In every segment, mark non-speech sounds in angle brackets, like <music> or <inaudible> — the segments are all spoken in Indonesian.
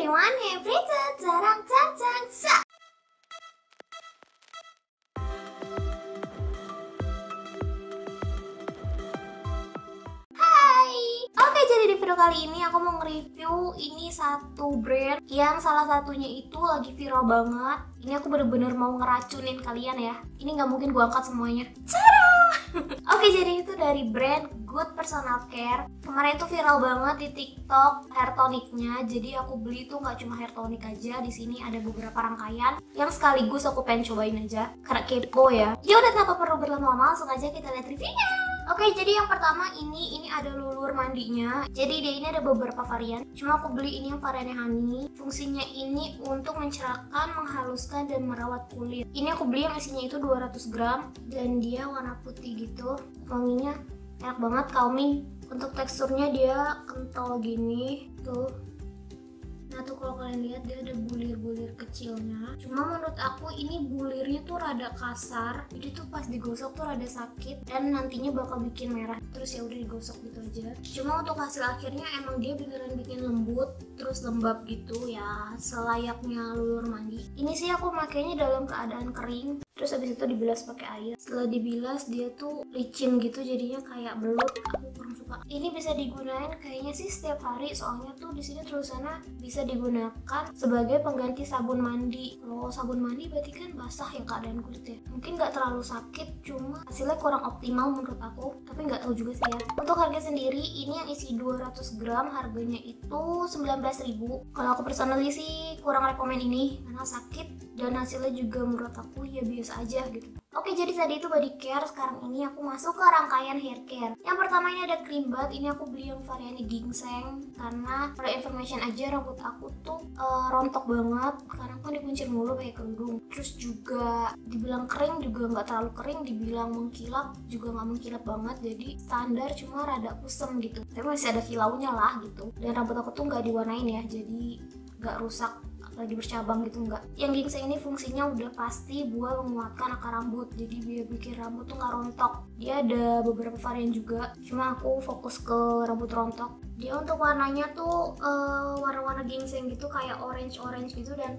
everyone, tarang, tang, tang, sa. Hai, Oke jadi di video kali ini aku mau nge-review ini satu brand yang salah satunya itu lagi viral banget Ini aku bener-bener mau ngeracunin kalian ya Ini nggak mungkin gua angkat semuanya Cara! Oke jadi itu dari brand Good Personal Care. Kemarin itu viral banget di TikTok hair tonicnya. Jadi aku beli tuh nggak cuma hair tonic aja di sini ada beberapa rangkaian Yang sekaligus aku pengen cobain aja. Karena kepo ya. Ya udah tanpa perlu berlama-lama? Langsung aja kita lihat reviewnya Oke, jadi yang pertama ini ini ada lulur mandinya. Jadi dia ini ada beberapa varian. Cuma aku beli ini yang variannya honey. Fungsinya ini untuk mencerahkan, menghaluskan dan merawat kulit. Ini aku beli yang isinya itu 200 gram dan dia warna putih gitu. Wanginya enak banget, calming. Untuk teksturnya dia kental gini. Tuh, Nah tuh kalau kalian lihat dia ada bulir-bulir kecilnya. Cuma menurut aku ini bulirnya tuh rada kasar. Jadi tuh pas digosok tuh rada sakit dan nantinya bakal bikin merah. Terus ya udah digosok gitu aja. Cuma untuk hasil akhirnya emang dia beneran bikin lembut terus lembab gitu ya selayaknya lulur mandi. Ini sih aku makainya dalam keadaan kering terus habis itu dibilas pakai air. Setelah dibilas dia tuh licin gitu jadinya kayak belut. Aku kurang suka. Ini bisa digunakan kayaknya sih setiap hari soalnya tuh di sini tulisannya bisa digunakan sebagai pengganti sabun mandi. Kalau sabun mandi berarti kan basah ya keadaan kulitnya mungkin nggak terlalu sakit cuma hasilnya kurang optimal menurut aku. Tapi nggak tahu juga sih ya. Untuk harga sendiri ini yang isi 200 gram harganya itu 19.000 kalau aku personally sih kurang rekomen ini karena sakit dan hasilnya juga menurut aku ya biasa aja gitu. Oke jadi tadi itu body care, sekarang ini aku masuk ke rangkaian hair care. Yang pertama ini ada cream bath, ini aku beli yang variannya ginseng Karena for information aja rambut aku tuh uh, rontok banget Karena kan dikuncir mulu pakai kerudung. Terus juga dibilang kering juga nggak terlalu kering Dibilang mengkilap juga nggak mengkilap banget Jadi standar cuma rada kusem gitu. Tapi masih ada kilaunya lah gitu. Dan rambut aku tuh nggak diwarnain ya, jadi nggak rusak lagi bercabang gitu enggak yang ginseng ini fungsinya udah pasti buat menguatkan akar rambut. Jadi biar bikin rambut tuh nggak rontok. Dia ada beberapa varian juga. Cuma aku fokus ke rambut rontok. Dia untuk warnanya tuh uh, warna-warna ginseng gitu kayak orange orange gitu dan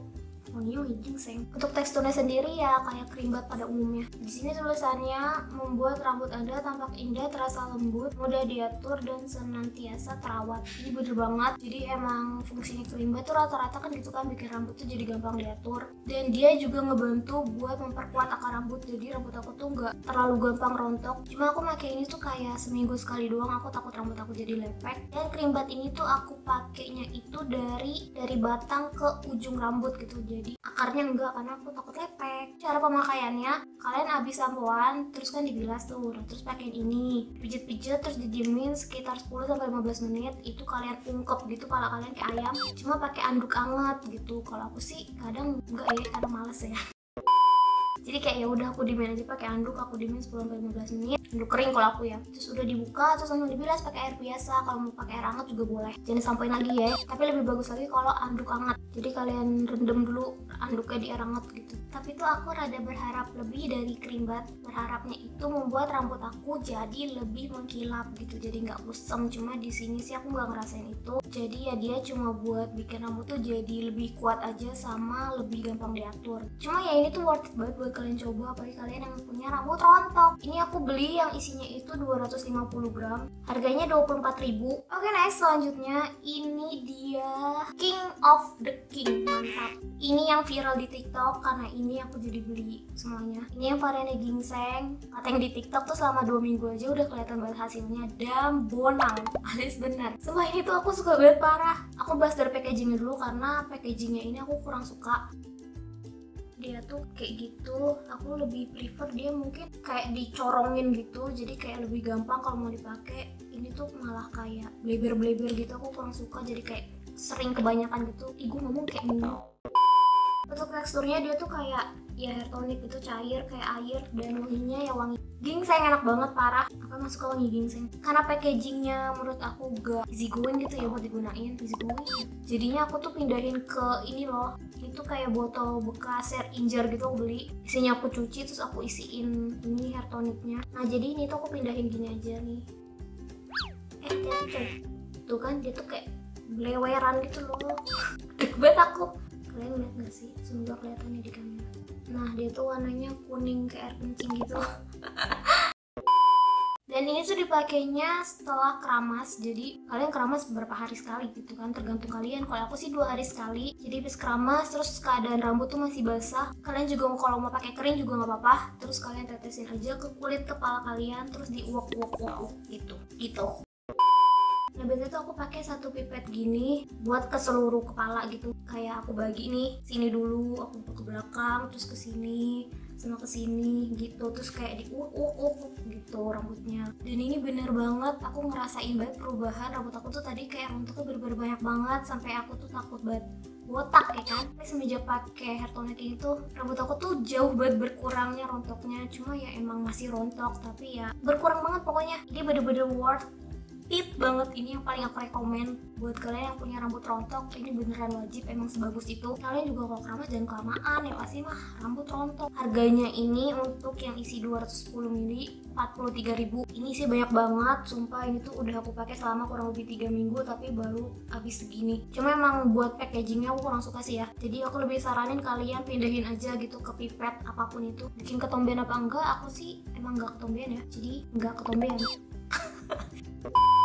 wanginya wangi ginseng. Untuk teksturnya sendiri ya kayak krim bat pada umumnya. Di sini tulisannya membuat rambut Anda tampak indah, terasa lembut, mudah diatur dan senantiasa terawat. Ini bener banget. Jadi emang fungsinya krim bat tuh rata-rata kan gitu kan bikin rambut tuh jadi gampang diatur. Dan dia juga ngebantu buat memperkuat akar rambut. Jadi rambut aku tuh nggak terlalu gampang rontok. Cuma aku pakai ini tuh kayak seminggu sekali doang. Aku takut rambut aku jadi lepek. Dan krim bat ini tuh aku pakainya itu dari dari batang ke ujung rambut gitu. Jadi jadi akarnya enggak karena aku takut lepek. Cara pemakaiannya kalian habis sampoan terus kan dibilas tuh nah, terus pakai ini. Pijet-pijet terus didiemin sekitar 10 sampai 15 menit itu kalian ungkep gitu pala kalian kayak ayam. Cuma pakai anduk anget gitu. Kalau aku sih kadang enggak ya karena males ya jadi kayak ya udah aku dimin aja pakai anduk aku dimin 10 sampai 15 menit. Anduk kering kalau aku ya. Terus udah dibuka terus langsung dibilas pakai air biasa. Kalau mau pakai air hangat juga boleh. Jangan sampai lagi ya. Tapi lebih bagus lagi kalau anduk hangat. Jadi kalian rendam dulu anduknya di air hangat gitu tapi itu aku rada berharap lebih dari krim bat. Berharapnya itu membuat rambut aku jadi lebih mengkilap gitu. Jadi nggak kusam cuma di sini sih aku nggak ngerasain itu. Jadi ya dia cuma buat bikin rambut tuh jadi lebih kuat aja sama lebih gampang diatur. Cuma ya ini tuh worth it banget buat kalian coba. Apalagi kalian yang punya rambut rontok. Ini aku beli yang isinya itu 250 gram. Harganya 24.000 oke next selanjutnya. Ini dia king of the king. Mantap. Ini yang viral di tiktok karena ini aku jadi beli semuanya. Ini yang variannya ginseng. Kata yang di tiktok tuh selama dua minggu aja udah kelihatan banget hasilnya. Dan bonang. <laughs> Alias benar. Semua ini tuh aku suka banget parah. Aku bahas dari packagingnya dulu karena packagingnya ini aku kurang suka. Dia tuh kayak gitu. Aku lebih prefer dia mungkin kayak dicorongin gitu. Jadi kayak lebih gampang kalau mau dipakai. Ini tuh malah kayak bleber-bleber gitu. Aku kurang suka. Jadi kayak sering kebanyakan gitu. Ih gue ngomong kayak gini untuk teksturnya dia tuh kayak ya hair tonic itu cair kayak air dan wanginya ya wangi. Ginseng enak banget parah. Aku masuk ke wangi ginseng karena packagingnya menurut aku gak easy going gitu ya buat digunain easy going. Jadinya aku tuh pindahin ke ini loh. Itu kayak botol bekas hair injar gitu aku beli. Isinya aku cuci terus aku isiin ini hair tonicnya. Nah jadi ini tuh aku pindahin gini aja nih. Eh tuh kan dia tuh kayak beleweran gitu loh. Gede banget aku kalian lihat gak sih? Semoga kelihatannya di kamera. Nah dia tuh warnanya kuning kayak air kencing gitu. <laughs> Dan ini tuh dipakainya setelah keramas. Jadi kalian keramas beberapa hari sekali gitu kan. Tergantung kalian. Kalau aku sih dua hari sekali. Jadi habis keramas terus keadaan rambut tuh masih basah. Kalian juga kalau mau pakai kering juga nggak apa-apa. Terus kalian tetesin aja ke kulit kepala kalian. Terus diuak-uak-uak gitu. Gitu Nah biasanya tuh aku pakai satu pipet gini buat ke seluruh kepala gitu. Kayak aku bagi nih, sini dulu, aku ke belakang, terus ke sini, sama ke sini gitu. Terus kayak di uh uh uh gitu rambutnya. Dan ini bener banget, aku ngerasain banget perubahan rambut aku tuh tadi kayak rontoknya bener-bener banyak banget sampai aku tuh takut banget botak ya kan tapi semenjak pakai hair tonic ini tuh rambut aku tuh jauh banget berkurangnya rontoknya cuma ya emang masih rontok tapi ya berkurang banget pokoknya ini bener-bener worth tip banget ini yang paling aku rekomen buat kalian yang punya rambut rontok. Ini beneran wajib emang sebagus itu. Kalian juga kalau keramas jangan kelamaan ya pasti mah rambut rontok. Harganya ini untuk yang isi 210 ml 43.000 ini sih banyak banget sumpah ini tuh udah aku pakai selama kurang lebih 3 minggu tapi baru habis segini. Cuma emang buat packagingnya aku kurang suka sih ya. Jadi aku lebih saranin kalian pindahin aja gitu ke pipet apa pun itu. Bikin ketombean apa enggak aku sih emang enggak ketombean ya. Jadi enggak ketombean <laughs>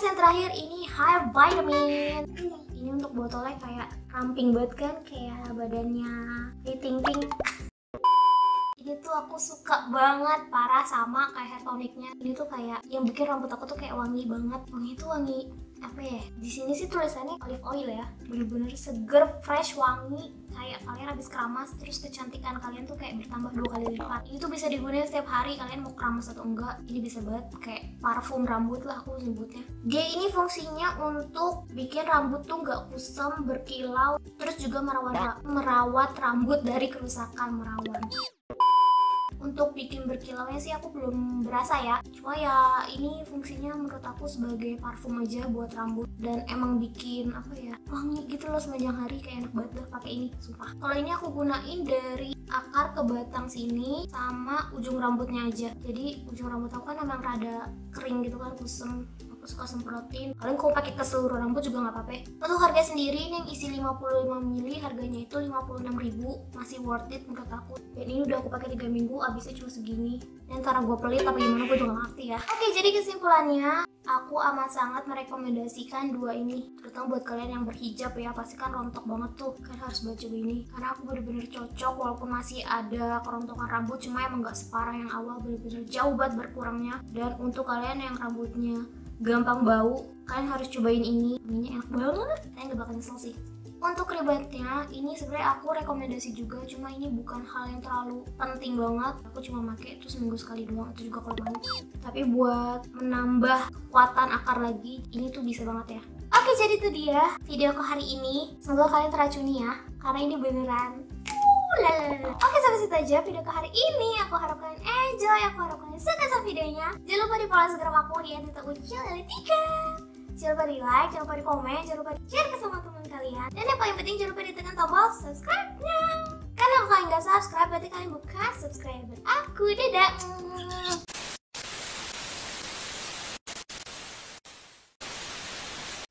Next yang terakhir ini High Vitamin. Ini untuk botolnya kayak ramping banget kan, kayak badannya Ting Ting. Ini tuh aku suka banget parah sama kayak hair tonicnya. Ini tuh kayak yang bikin rambut aku tuh kayak wangi banget. Wangi tuh wangi apa ya? Di sini sih tulisannya olive oil ya. Bener-bener seger, fresh, wangi. Kayak kalian habis keramas terus kecantikan kalian tuh kayak bertambah dua kali lipat. Ini tuh bisa digunakan setiap hari kalian mau keramas atau enggak. Ini bisa banget kayak parfum rambut lah aku sebutnya. Dia ini fungsinya untuk bikin rambut tuh nggak kusam, berkilau, terus juga merawat merawat rambut dari kerusakan merawan untuk bikin berkilaunya sih aku belum berasa ya. Cuma ya ini fungsinya menurut aku sebagai parfum aja buat rambut. Dan emang bikin apa ya wangi gitu loh sepanjang hari. Kayak enak banget pakai ini sumpah. Kalau ini aku gunain dari akar ke batang sini sama ujung rambutnya aja. Jadi ujung rambut aku kan emang rada kering gitu kan kusem. aku suka semprotin. Kalian kalau pakai ke seluruh rambut juga nggak apa-apa. Untuk harga sendiri yang isi 55 ml harganya itu 56.000 masih worth it menurut aku. Dan ini udah aku pakai 3 minggu abisnya cuma segini. Dan karena gue pelit apa gimana gue juga ngerti ya. Oke jadi kesimpulannya aku amat sangat merekomendasikan dua ini. Terutama buat kalian yang berhijab ya pasti kan rontok banget tuh. Kalian harus baca ini. Karena aku bener-bener cocok walaupun masih ada kerontokan rambut cuma emang gak separah yang awal. Bener-bener jauh banget berkurangnya. Dan untuk kalian yang rambutnya gampang bau kalian harus cobain ini. Minyak enak banget. Kalian gak bakal nyesel sih. Untuk ribetnya ini sebenarnya aku rekomendasi juga cuma ini bukan hal yang terlalu penting banget. Aku cuma pakai itu seminggu sekali doang itu juga kalau mau. Tapi buat menambah kekuatan akar lagi ini tuh bisa banget ya. Oke jadi itu dia video aku hari ini. Semoga kalian teracuni ya karena ini beneran Oke sampai situ aja video ke hari ini Aku harap kalian enjoy Aku harap kalian suka sama videonya. Jangan lupa di follow Instagram aku di @ucil tiga. Jangan lupa di like, jangan lupa di komen, jangan lupa di share ke sama teman kalian. Dan yang paling penting jangan lupa ditekan tombol subscribe-nya. Karena kalau kalian gak subscribe berarti kalian bukan subscriber aku. Dadah!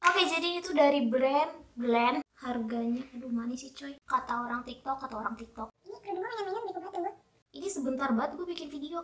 Oke jadi itu dari brand Blend harganya aduh manis sih coy. Kata orang tiktok kata orang tiktok. Ini kerudung yang minum di ini sebentar banget gue bikin video